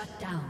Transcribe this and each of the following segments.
Shut down.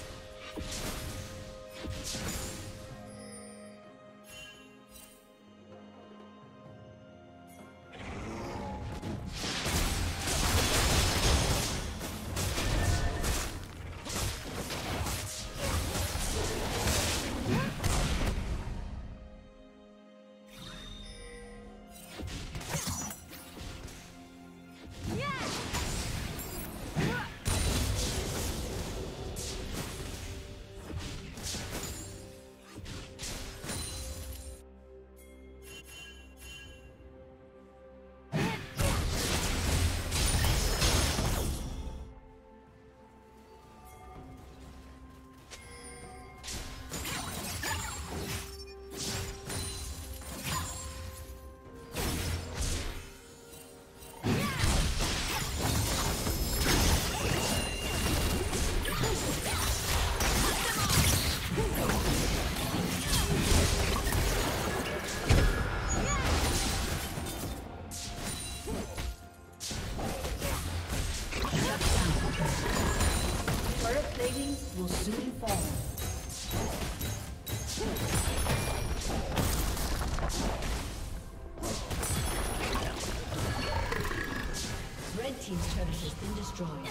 destroyed.